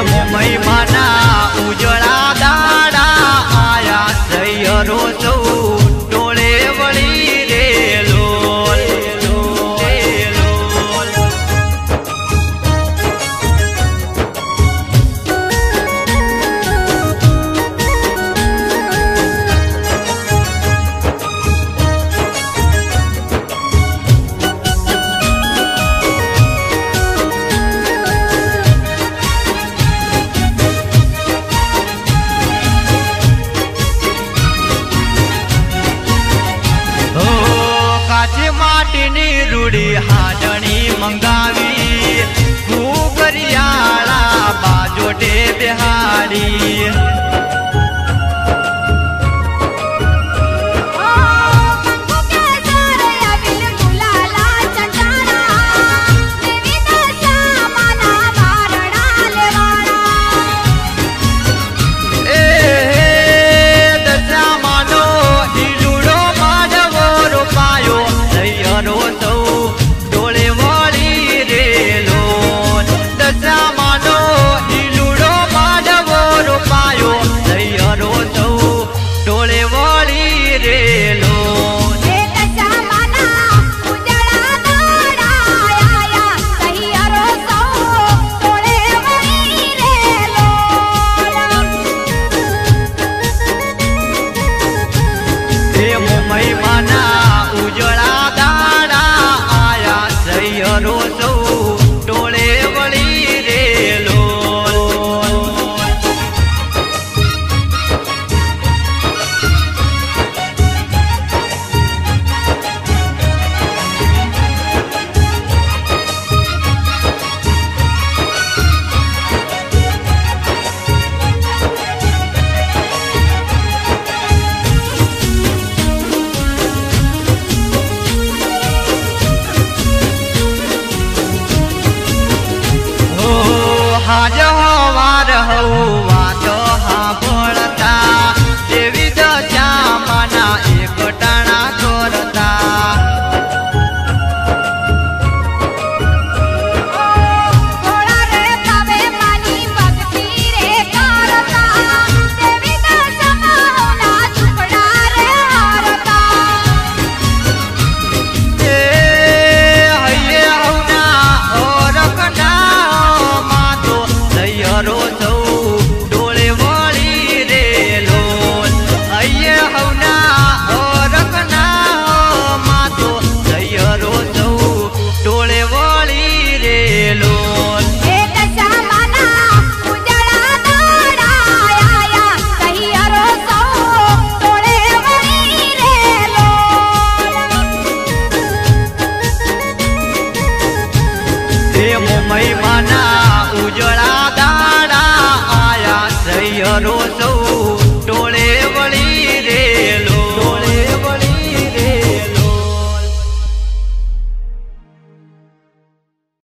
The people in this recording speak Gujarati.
મહિમા ની રૂડી હાજણી મંગાવી. હું કરિયાળા બાજોટે બિહારી हो